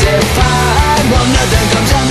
justified Well, nothing comes out